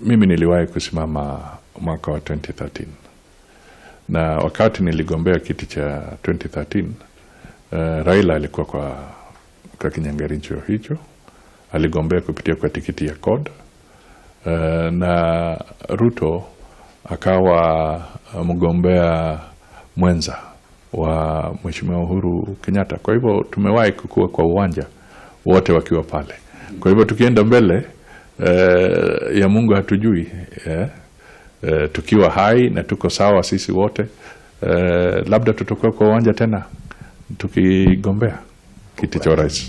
mimi niliwahi kusimama mwaka wa 2013 na wakati niligombea kiti cha 2013 uh, Raila alikuwa kwa, kwa kinyangaricho hicho, aligombea kupitia kwa tikiti ya CORD uh, na Ruto akawa mgombea mwenza wa Mheshimiwa Uhuru Kenyatta. Kwa hivyo tumewahi kukua kwa uwanja wote wakiwa pale. Kwa hivyo tukienda mbele eh, ya Mungu hatujui eh, eh, tukiwa hai na tuko sawa sisi wote eh, labda tutakuwa kwa uwanja tena tukigombea kiti cha urais.